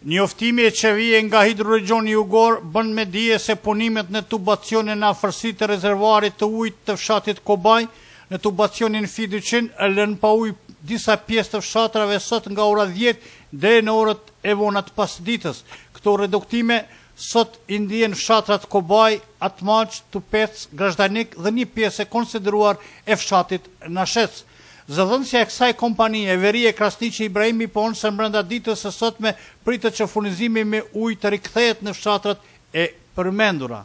Njoftimi që vjen nga Hidroregjioni Jugor bën me dije se punimet në tubacionin në afërsi të rezervuarit të ujit të fshatit Kobaj, në tubacionin Fi dyqind, lënë pa ujë disa pjesë të fshatrave sot nga ora dhjetë deri në orët e vona të pasditës. Këto reduktime Sot i ndiejnë fshatrat Kobaj, Atmaxhë, Tupec, Grazhdanik dhe një pjesë e konsideruar e fshatit Nashec. Zëdhënësja e kësaj kompanie, Verie Krasniqi Ibrahimi pohon se brenda ditës së sotme pritet që furnizimi me ujë të rikthehet në fshatrat e përmendura.